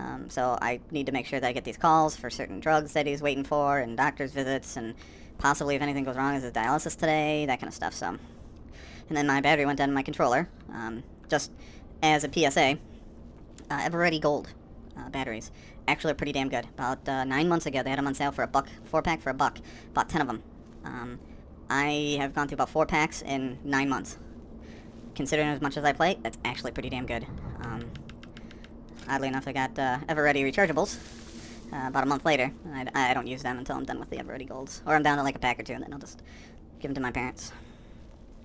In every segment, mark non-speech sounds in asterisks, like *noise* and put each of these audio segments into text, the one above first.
Um, so I need to make sure that I get these calls for certain drugs that he's waiting for, and doctor's visits, and possibly if anything goes wrong, is his dialysis today, that kind of stuff. So, and then my battery went down in my controller. Um, just as a PSA, uh, Eveready Gold uh, batteries actually are pretty damn good. About uh, nine months ago, they had them on sale for a buck, four pack for a buck. Bought ten of them. Um, I have gone through about four packs in nine months. Considering as much as I play, that's actually pretty damn good. Um, oddly enough, I got uh, Eveready rechargeables uh, about a month later. I, I don't use them until I'm done with the Eveready Golds. Or I'm down to like a pack or two, and then I'll just give them to my parents.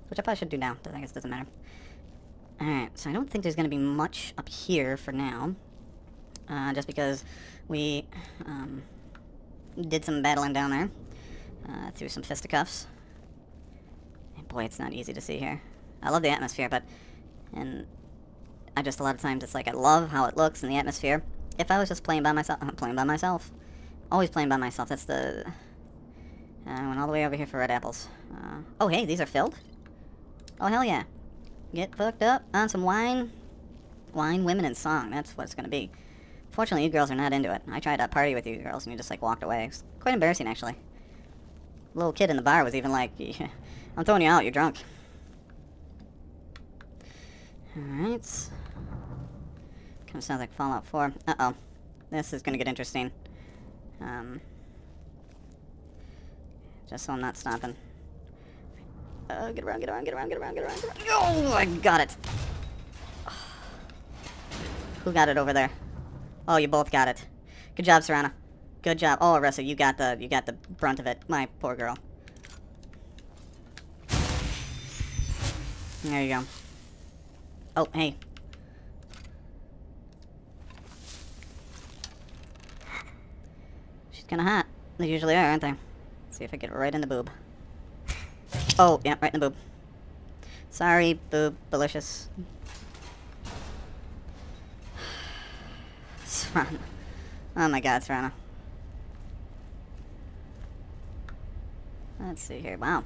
Which I probably should do now, but I guess it doesn't matter. Alright, so I don't think there's going to be much up here for now. Uh, just because we um, did some battling down there. Uh, through some fisticuffs. And boy, it's not easy to see here. I love the atmosphere, but... And I just, a lot of times, it's like I love how it looks and the atmosphere. If I was just playing by myself, I'm *laughs* playing by myself. Always playing by myself, that's the... Uh, I went all the way over here for red apples. Uh, oh, hey, these are filled? Oh, hell yeah. Get fucked up on some wine. Wine, women, and song. That's what it's to be. Fortunately, you girls are not into it. I tried to party with you girls, and you just, like, walked away. It's quite embarrassing, actually. little kid in the bar was even like, *laughs* I'm throwing you out, you're drunk. Alright. Kind sounds like Fallout 4. Uh-oh. This is going to get interesting. Um, just so I'm not stopping. Uh, get around, get around, get around, get around, get around, get around. Oh, I got it. *sighs* Who got it over there? Oh, you both got it. Good job, Serana. Good job. Oh, Arissa, you got the you got the brunt of it. My poor girl. There you go. Oh, hey. Kinda hot. They usually are, aren't they? Let's see if I get right in the boob. Oh, yeah, right in the boob. Sorry, boob, delicious. *sighs* Serana. Oh my god, Serana. Let's see here. Wow.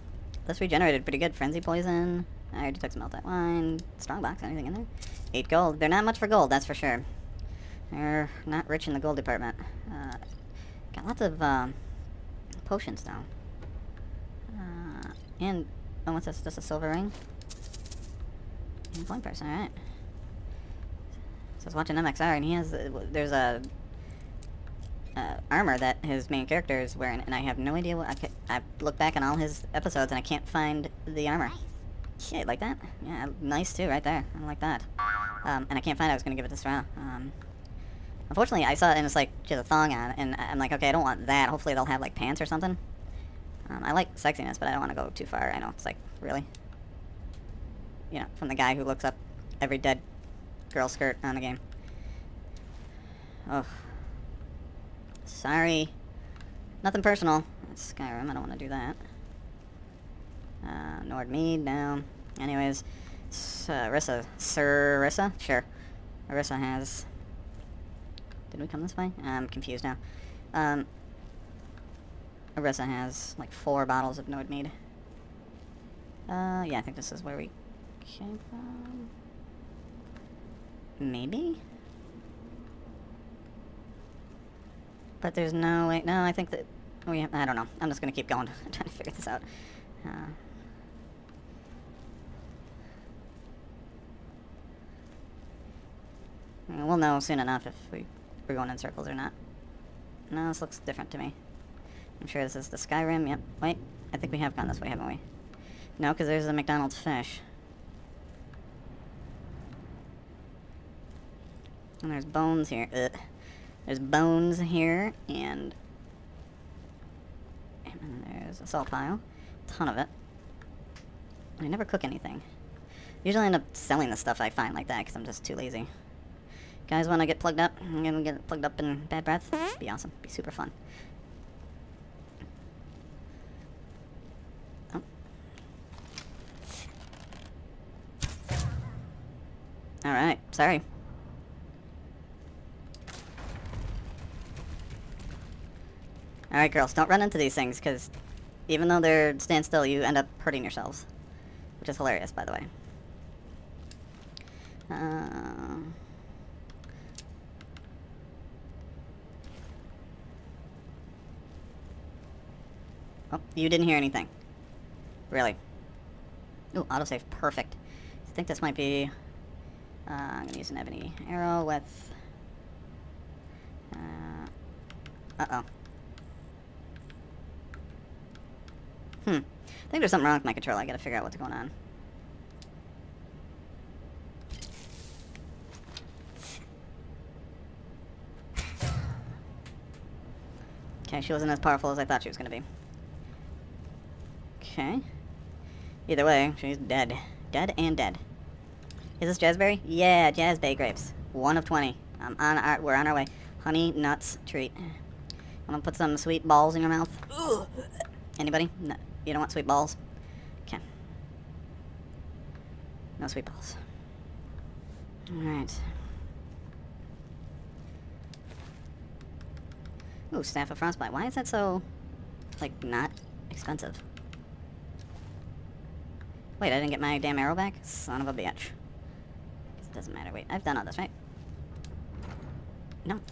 This regenerated pretty good. Frenzy poison. I already took some Meltite wine. Strongbox. Anything in there? Eight gold. They're not much for gold, that's for sure. They're not rich in the gold department. Uh, got lots of um, potions now. Uh, and, oh, what's this? Just a silver ring? And person, alright. So I was watching MXR, and he has, uh, there's a uh, armor that his main character is wearing, and I have no idea what, I, could, I look back on all his episodes, and I can't find the armor. Yeah, like that? Yeah, nice too, right there. I like that. Um, and I can't find it, I was gonna give it to Serana. Um, unfortunately, I saw it, and it's like, she has a thong on, and I'm like, okay, I don't want that. Hopefully they'll have, like, pants or something. Um, I like sexiness, but I don't want to go too far. I know, it's like, really? You know, from the guy who looks up every dead girl skirt on the game. Oh, Sorry. Nothing personal. Skyrim, I don't want to do that. Uh, Nordmead, no. Anyways, Sarissa. Sarissa? Sure. Arissa has... Did we come this way? I'm confused now. Um, Arissa has, like, four bottles of Nordmead. Uh, yeah, I think this is where we came from. Maybe? But there's no way. No, I think that we. I don't know. I'm just gonna keep going, I'm *laughs* trying to figure this out. Uh, we'll know soon enough if we, we're going in circles or not. No, this looks different to me. I'm sure this is the Skyrim. Yep. Wait, I think we have gone this way, haven't we? No, because there's a McDonald's fish. And there's bones here. Ugh. There's bones here, and, and there's a salt pile. Ton of it. I never cook anything. Usually end up selling the stuff I find like that because I'm just too lazy. Guys want to get plugged up? I'm going to get plugged up in bad breath? Be awesome. Be super fun. Oh. Alright, sorry. Alright, girls, don't run into these things, because even though they're stand still, you end up hurting yourselves. Which is hilarious, by the way. Uh, you didn't hear anything. Really. Ooh, autosave. Perfect. I think this might be... Uh, I'm going to use an ebony arrow with... Uh, uh-oh. Hmm. I think there's something wrong with my controller. I gotta figure out what's going on. Okay, she wasn't as powerful as I thought she was gonna be. Okay. Either way, she's dead. Dead and dead. Is this jazzberry? Yeah, jazzberry grapes. One of 20. I'm on our, we're on our way. Honey nuts treat. Wanna put some sweet balls in your mouth? Ugh. Anybody? No. You don't want sweet balls? Okay. No sweet balls. Alright. Ooh, Staff of Frostbite. Why is that so, like, not expensive? Wait, I didn't get my damn arrow back? Son of a bitch. It doesn't matter. Wait, I've done all this, right? No. *laughs*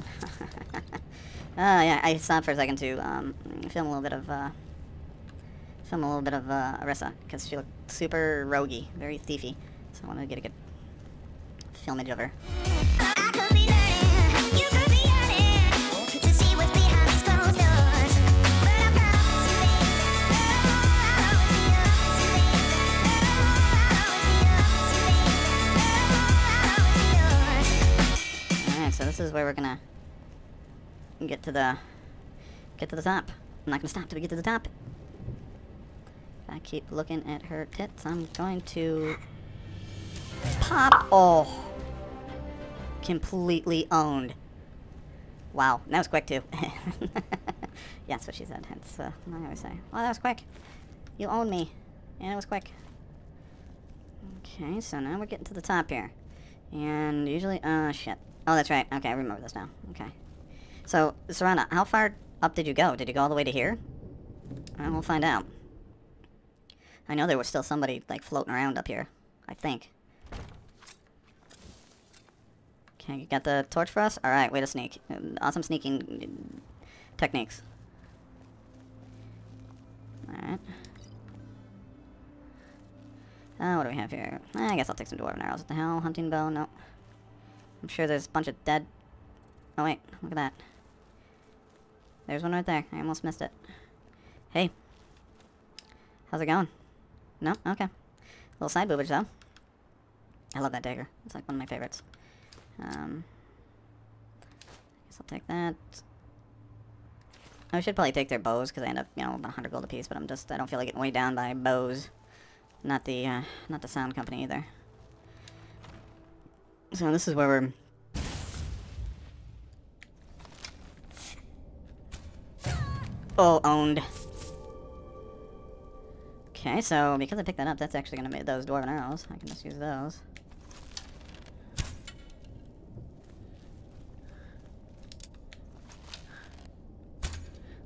Uh, yeah, I stopped for a second to um, film a little bit of, uh, film a little bit of uh, Arissa, because she looked super roguey, very thiefy. So I wanted to get a good filmage of her. So this is where we're gonna get to the get to the top. I'm not gonna stop till we get to the top. If I keep looking at her tits, I'm going to pop. Oh, completely owned. Wow, that was quick too. *laughs* yeah, that's what she said. That's uh, I always say. Oh, that was quick. You own me. and it was quick. Okay, so now we're getting to the top here. And usually, uh, shit. Oh, that's right. Okay, I remember this now. Okay. So, Serana, how far up did you go? Did you go all the way to here? Well, we'll find out. I know there was still somebody, like, floating around up here. I think. Okay, you got the torch for us? Alright, way to sneak. Awesome sneaking techniques. Alright. Uh, what do we have here? I guess I'll take some dwarven arrows. What the hell? Hunting bow? No. I'm sure there's a bunch of dead... Oh, wait. Look at that. There's one right there. I almost missed it. Hey. How's it going? No? Okay. A Little side boobage, though. I love that dagger. It's like one of my favorites. Um, guess I'll take that. I should probably take their bows, because I end up, you know, about 100 gold apiece, but I'm just, I don't feel like getting weighed down by bows. Not the, uh, not the sound company either. So this is where we're... Oh, owned. Okay, so because I picked that up, that's actually going to make those dwarven arrows. I can just use those.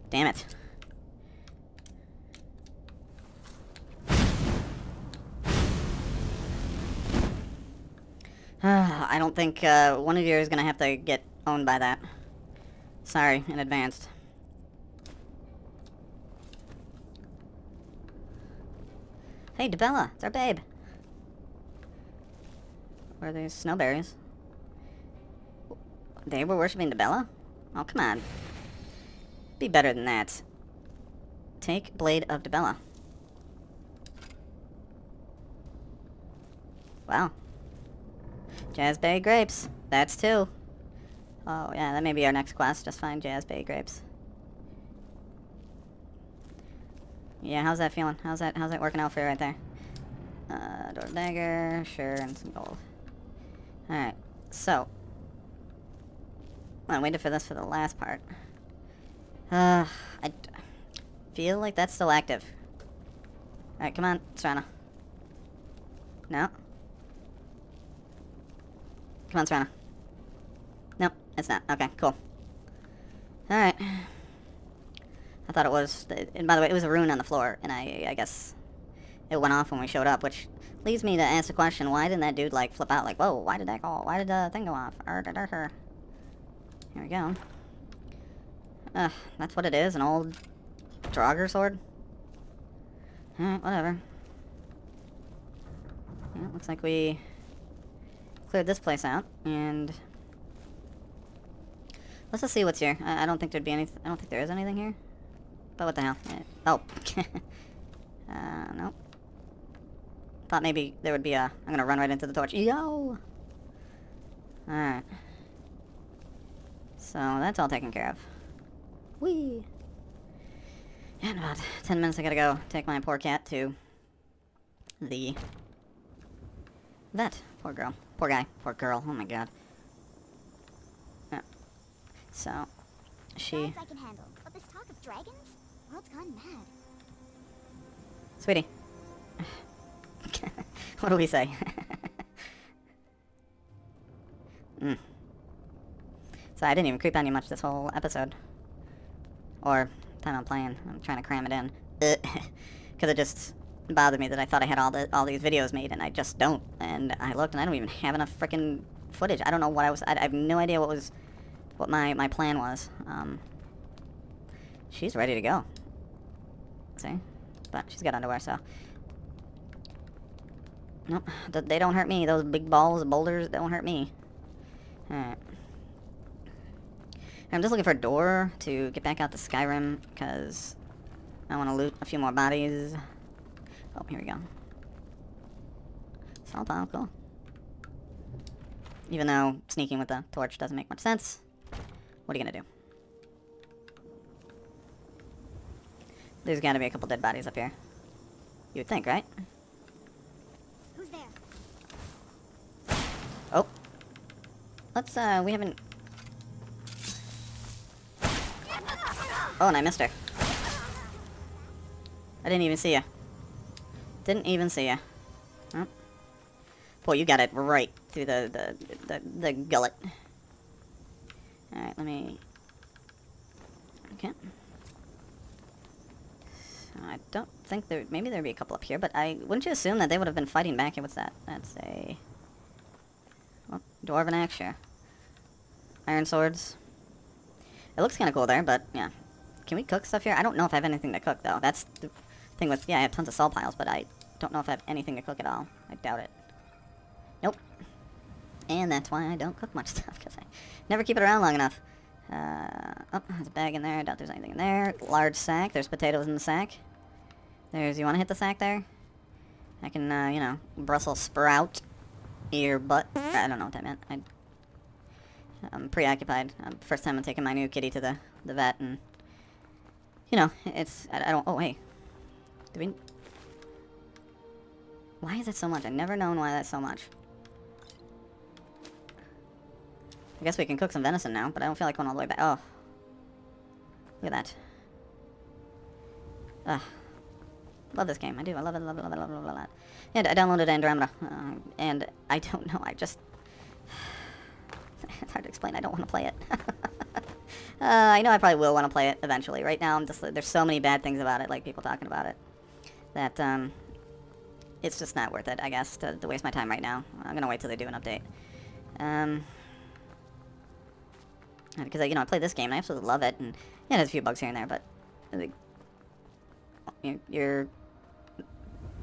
Damn it. Don't think uh, one of you is going to have to get owned by that. Sorry, in advance. Hey, Dibella, it's our babe. Where are these snowberries? They were worshipping Dibella? Oh, come on. Be better than that. Take Blade of Dibella. Wow. Jazzberry grapes. That's two. Oh, yeah, that may be our next quest. Just find jazzberry grapes. Yeah, how's that feeling? How's that, how's that working out for you right there? Uh, door dagger, sure, and some gold. Alright, so. I waited for this for the last part. Uh, I feel like that's still active. Alright, come on, Serana. No? Come on, Serana. Nope, it's not. Okay, cool. Alright. I thought it was... And by the way, it was a rune on the floor, and I, I guess it went off when we showed up, which leads me to ask the question, why didn't that dude, like, flip out? Like, whoa, why did that go? Why did the thing go off? Er, er, er, Here we go. Ugh, that's what it is, an old Draugr sword? Alright, whatever. Yeah, looks like we cleared this place out, and... Let's just see what's here. I, I don't think there'd be anything. I don't think there is anything here. But what the hell? Oh. *laughs* uh, nope. Thought maybe there would be a... I'm gonna run right into the torch. Yo! Alright. So, that's all taken care of. Whee! And about 10 minutes I gotta go take my poor cat to the vet. Poor girl. Poor guy. Poor girl. Oh my god. Yeah. So, she... I can handle, but this talk of dragons? World's gone mad. Sweetie. *laughs* what do we say? *laughs* mm. So I didn't even creep on you much this whole episode. Or time I'm playing. I'm trying to cram it in. *laughs* Because it just bothered me that I thought I had all the all these videos made, and I just don't. And I looked, and I don't even have enough freaking footage. I don't know what I was... I, I, have no idea what was... What my, my plan was. Um, she's ready to go. See? But she's got underwear, so... Nope. They don't hurt me. Those big balls, boulders, don't hurt me. Alright. I'm just looking for a door to get back out to Skyrim, because I want to loot a few more bodies. Oh, here we go. Salt pile, cool. Even though sneaking with the torch doesn't make much sense. What are you gonna do? There's gotta be a couple dead bodies up here. You would think, right? Who's there? Oh. Let's, uh, we haven't... Oh, and I missed her. I didn't even see you. Didn't even see you. Oh. Boy, you got it right through the, the, the, the gullet. Alright, let me... Okay. I don't think there... Maybe there'd be a couple up here, but I... Wouldn't you assume that they would have been fighting back? Here. What's that? That's a... Well, Dwarven axe, sure. Iron swords. It looks kind of cool there, but yeah. Can we cook stuff here? I don't know if I have anything to cook, though. That's the thing with... Yeah, I have tons of salt piles, but I don't know if I have anything to cook at all. I doubt it. Nope. And that's why I don't cook much *laughs* stuff, because I never keep it around long enough. Uh, oh, there's a bag in there. I doubt there's anything in there. Large sack. There's potatoes in the sack. There's... You want to hit the sack there? I can, uh, you know, Brussels sprout ear butt. I don't know what that meant. I, I'm preoccupied. Um, first time I'm taking my new kitty to the, the vet, and, you know, it's... I, I don't... Oh, hey. Do we... Why is it so much? I've never known why that's so much. I guess we can cook some venison now, but I don't feel like going all the way back. Oh. Look at that. Ugh. Love this game. I do. I love it, love it, love it, love it, love it. Yeah, I downloaded Andromeda, uh, and I don't know. I just... *sighs* it's hard to explain. I don't want to play it. *laughs* uh, I know I probably will want to play it eventually. Right now, I'm just... There's so many bad things about it, like people talking about it, that, um... It's just not worth it, I guess, to, to waste my time right now. I'm gonna wait till they do an update. Um because you know I play this game and I absolutely love it, and yeah, there's a few bugs here and there, but you're, you're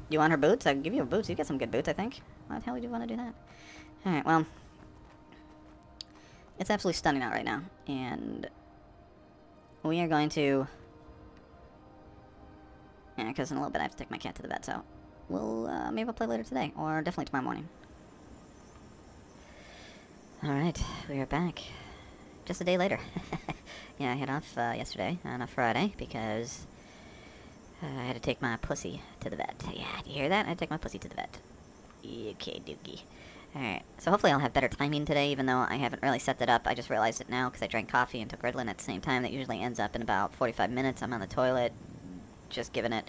you want her boots? I'll give you her boots. You get some good boots, I think. Why the hell would you want to do that? All right, well, it's absolutely stunning out right now, and we are going to. Yeah, because in a little bit I have to take my cat to the vet, so we'll uh, maybe we'll play later today, or definitely tomorrow morning. All right, we are back just a day later. *laughs* yeah, I had off uh, yesterday on a Friday because uh, I had to take my pussy to the vet. Yeah, do you hear that? I had to take my pussy to the vet. Okay, dookie. Alright, so hopefully I'll have better timing today, even though I haven't really set that up. I just realized it now because I drank coffee and took Ritalin at the same time. That usually ends up in about 45 minutes. I'm on the toilet, just giving it,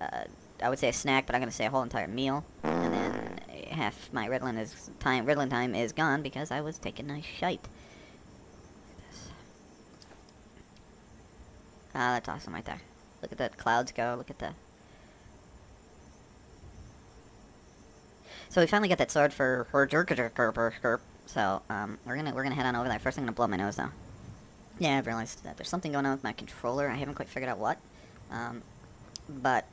uh, I would say a snack, but I'm going to say a whole entire meal. And then half my Ritalin is time, Ritalin time is gone because I was taking a shite. Ah, that's awesome right there. Look at the clouds go. Look at the... So we finally got that sword for her jerker so um, we're gonna we're gonna head on over there. First, I'm gonna blow my nose though. Yeah, I've realized that there's something going on with my controller. I haven't quite figured out what, um, but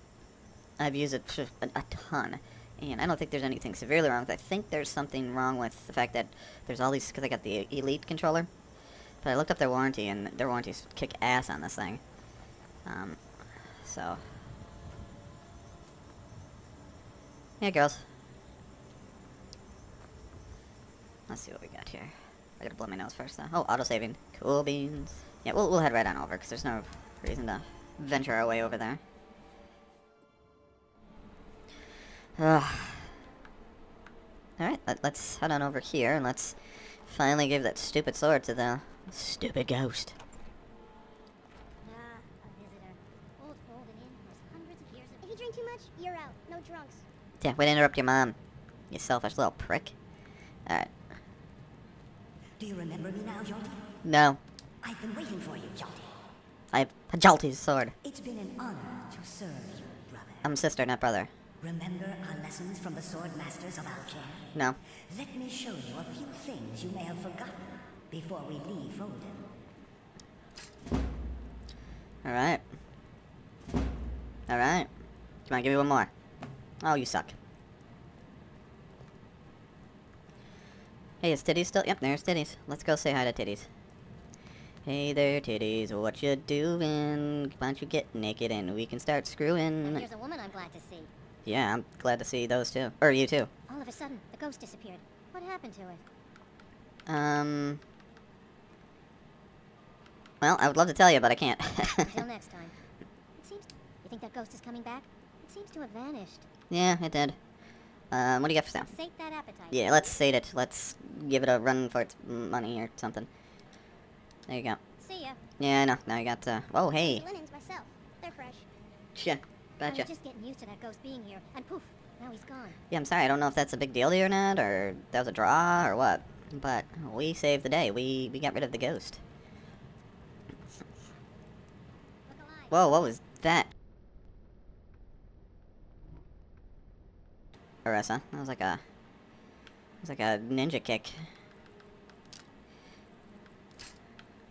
I've used it a, ton, and I don't think there's anything severely wrong with it. I think there's something wrong with the fact that there's all these, because I got the Elite controller, but I looked up their warranty, and their warranties kick ass on this thing. Um, so... Yeah, girls. Let's see what we got here. I gotta blow my nose first, though. Oh, auto-saving. Cool beans. Yeah, we'll, we'll head right on over, because there's no reason to venture our way over there. Ugh. Alright, let, us head on over here, and let's finally give that stupid sword to the stupid ghost. Ah, a visitor. Old Hroldan Inn was hundreds of years ago. If you drink too much, you're out. No drunks. Yeah, way to interrupt your mom. You selfish little prick. Alright. Do you remember me now, Hjalti? No. I've been waiting for you, Hjalti. I have a Hjalti's sword. It's been an honor to serve you, brother. I'm sister, not brother. Remember our lessons from the sword masters of Alcaire? No. Let me show you a few things you may have forgotten before we leave Hroldan. Alright. Alright. Come on, give me one more. Oh, you suck. Hey, is Titties still? Yep, there's Titties. Let's go say hi to Titties. Hey there, Titties, what you doing? Why don't you get naked and we can start screwing? here's a woman I'm glad to see. Yeah, I'm glad to see those too. Or you too. All of a sudden, the ghost disappeared. What happened to it? Um... Well, I would love to tell you, but I can't. *laughs* Until next time. It seems... You think that ghost is coming back? It seems to have vanished. yeah, it did. Um, what do you got for sale? Sate that appetite. Yeah, let's sate it. Let's give it a run for its money or something. There you go. See ya. Yeah, I know. Now you got, uh... Whoa, hey. Linens myself. They're fresh. Shit. I Gotcha. was just getting used to that ghost being here, and poof, now he's gone. Yeah, I'm sorry. I don't know if that's a big deal to you or not, or that was a draw, or what. But we saved the day. We we got rid of the ghost. Whoa, what was that? Arissa. That was like a... It was like a ninja kick.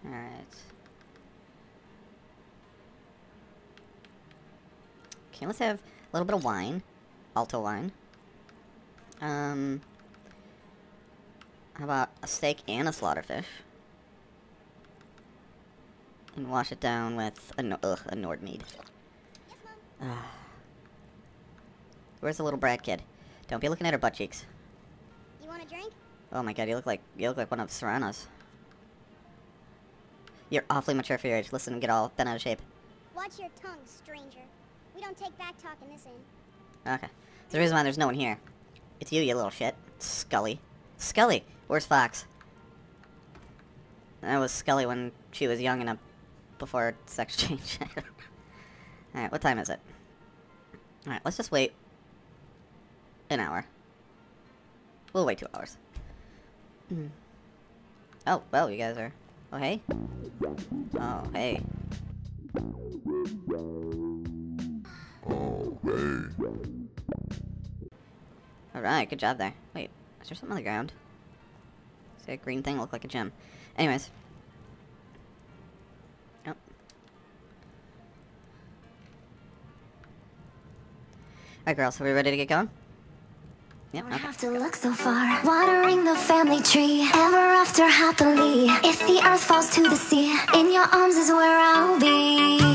Alright. Okay, let's have a little bit of wine. Alto wine. Um... How about a steak and a slaughterfish? And wash it down with a, no ugh, a Nordmead. Yes, Mom. Where's the little brat kid? Don't be looking at her butt cheeks. You want a drink? Oh my god, you look like you look like one of Serrano's. You're awfully mature for your age. Listen and get all bent out of shape. Watch your tongue, stranger. We don't take back talk in this inn. Okay. The reason why there's no one here. It's you, you little shit. Scully. Scully! Where's Fox? That was Scully when she was young enough before sex *laughs* change. Alright, what time is it? Alright, let's just wait an hour. We'll wait two hours. Hmm. Oh, well, you guys are... Oh, hey? Oh, hey. Oh, hey. Alright, good job there. Wait, is there something on the ground? See a green thing look like a gem. Anyways. Oh. Alright girls, are we ready to get going? Okay. have to look so far. Watering the family tree, ever after happily. If the earth falls to the sea, in your arms is where I'll be.